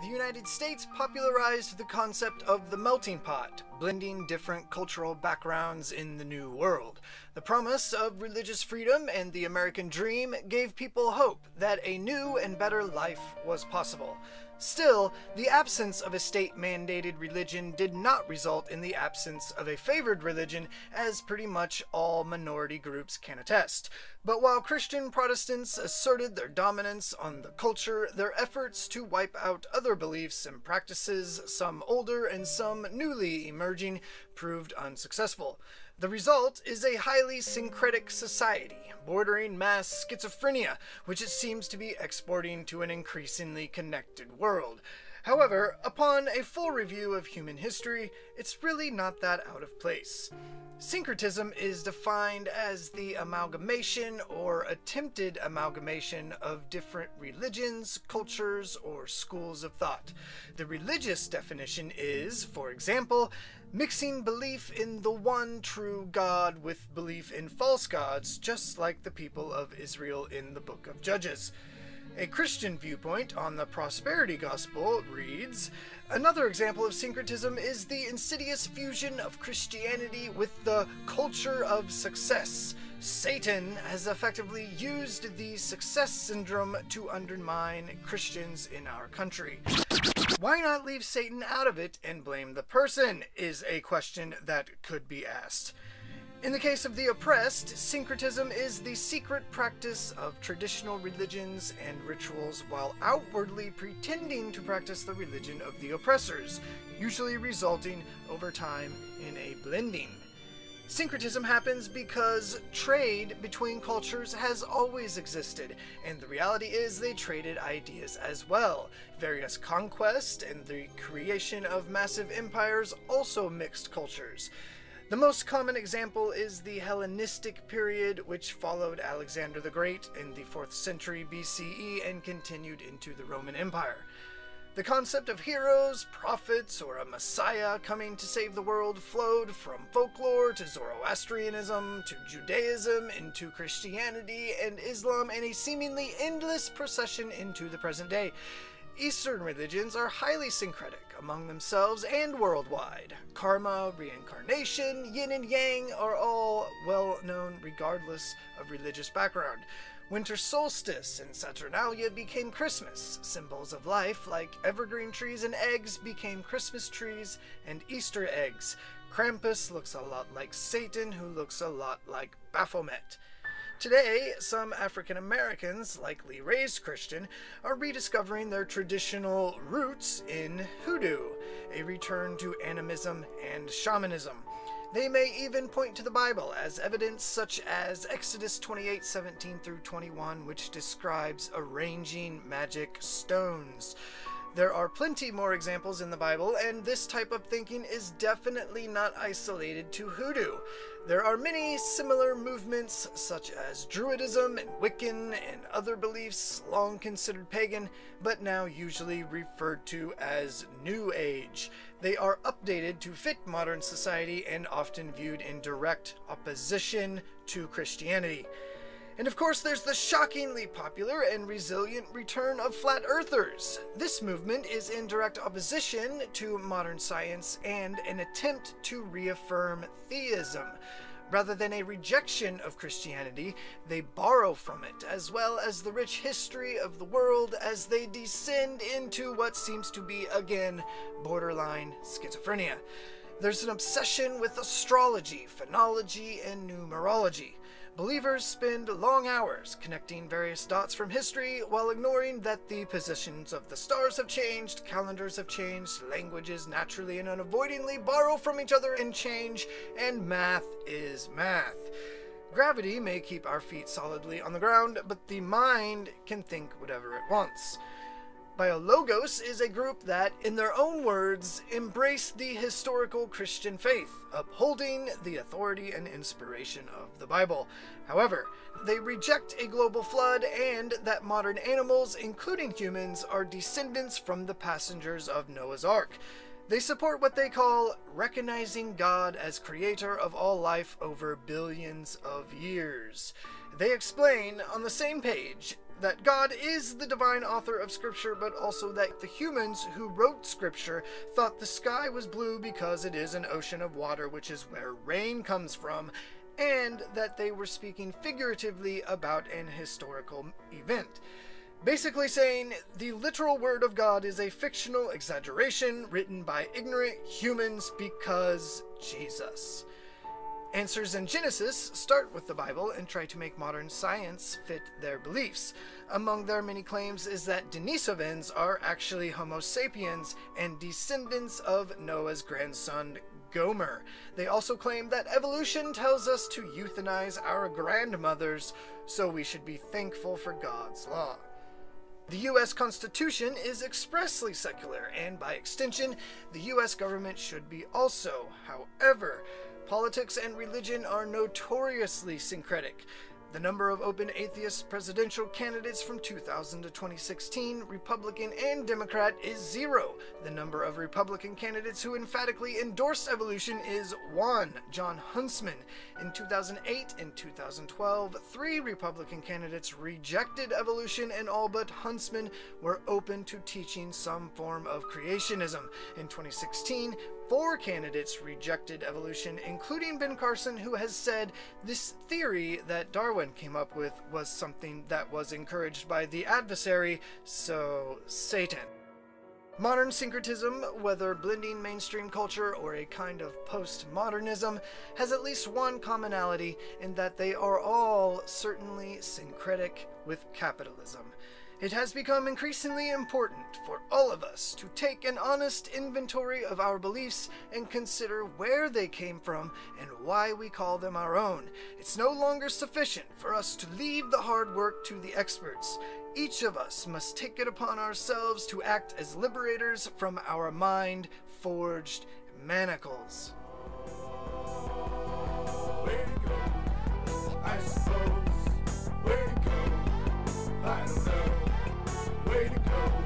the United States popularized the concept of the melting pot, blending different cultural backgrounds in the New World. The promise of religious freedom and the American dream gave people hope that a new and better life was possible. Still, the absence of a state mandated religion did not result in the absence of a favored religion, as pretty much all minority groups can attest. But while Christian Protestants asserted their dominance on the culture, their efforts to wipe out other beliefs and practices, some older and some newly emerging, proved unsuccessful. The result is a highly syncretic society, bordering mass schizophrenia, which it seems to be exporting to an increasingly connected world. However, upon a full review of human history, it's really not that out of place. Syncretism is defined as the amalgamation or attempted amalgamation of different religions, cultures, or schools of thought. The religious definition is, for example, mixing belief in the one true God with belief in false gods, just like the people of Israel in the book of Judges. A Christian viewpoint on the prosperity gospel reads Another example of syncretism is the insidious fusion of Christianity with the culture of success. Satan has effectively used the success syndrome to undermine Christians in our country. Why not leave Satan out of it and blame the person? Is a question that could be asked. In the case of the oppressed, syncretism is the secret practice of traditional religions and rituals while outwardly pretending to practice the religion of the oppressors, usually resulting over time in a blending. Syncretism happens because trade between cultures has always existed, and the reality is they traded ideas as well. Various conquest and the creation of massive empires also mixed cultures. The most common example is the Hellenistic period, which followed Alexander the Great in the 4th century BCE and continued into the Roman Empire. The concept of heroes, prophets, or a messiah coming to save the world flowed from folklore to Zoroastrianism to Judaism into Christianity and Islam and a seemingly endless procession into the present day. Eastern religions are highly syncretic among themselves and worldwide. Karma, reincarnation, yin and yang are all well known regardless of religious background. Winter solstice and Saturnalia became Christmas. Symbols of life like evergreen trees and eggs became Christmas trees and Easter eggs. Krampus looks a lot like Satan, who looks a lot like Baphomet. Today, some African Americans, likely raised Christian, are rediscovering their traditional roots in hoodoo, a return to animism and shamanism. They may even point to the Bible as evidence such as Exodus 28 17 through 21, which describes arranging magic stones. There are plenty more examples in the Bible, and this type of thinking is definitely not isolated to hoodoo. There are many similar movements, such as Druidism and Wiccan and other beliefs long considered pagan, but now usually referred to as New Age. They are updated to fit modern society and often viewed in direct opposition to Christianity. And of course, there's the shockingly popular and resilient return of flat earthers. This movement is in direct opposition to modern science and an attempt to reaffirm theism. Rather than a rejection of Christianity, they borrow from it, as well as the rich history of the world as they descend into what seems to be, again, borderline schizophrenia. There's an obsession with astrology, phonology, and numerology. Believers spend long hours connecting various dots from history while ignoring that the positions of the stars have changed, calendars have changed, languages naturally and unavoidably borrow from each other and change, and math is math. Gravity may keep our feet solidly on the ground, but the mind can think whatever it wants. Biologos is a group that, in their own words, embrace the historical Christian faith, upholding the authority and inspiration of the Bible. However, they reject a global flood and that modern animals, including humans, are descendants from the passengers of Noah's Ark. They support what they call recognizing God as creator of all life over billions of years. They explain on the same page that God is the divine author of Scripture, but also that the humans who wrote Scripture thought the sky was blue because it is an ocean of water, which is where rain comes from, and that they were speaking figuratively about an historical event. Basically, saying the literal word of God is a fictional exaggeration written by ignorant humans because Jesus. Answers in Genesis start with the Bible and try to make modern science fit their beliefs. Among their many claims is that Denisovans are actually Homo sapiens and descendants of Noah's grandson Gomer. They also claim that evolution tells us to euthanize our grandmothers, so we should be thankful for God's law. The U.S. Constitution is expressly secular, and by extension, the U.S. government should be also. However, politics and religion are notoriously syncretic. The number of open atheist presidential candidates from 2000 to 2016, Republican and Democrat, is zero. The number of Republican candidates who emphatically endorsed evolution is one, Jon Huntsman. In 2008 and 2012, three Republican candidates rejected evolution, and all but Huntsman were open to teaching some form of creationism. In 2016, four candidates rejected evolution, including Ben Carson, who has said this theory that Darwin came up with was something that was encouraged by the adversary, so Satan. Modern syncretism, whether blending mainstream culture or a kind of postmodernism, has at least one commonality in that they are all certainly syncretic with capitalism. It has become increasingly important for all of us to take an honest inventory of our beliefs and consider where they came from and why we call them our own. It's no longer sufficient for us to leave the hard work to the experts. Each of us must take it upon ourselves to act as liberators from our mind forged manacles. Way to go.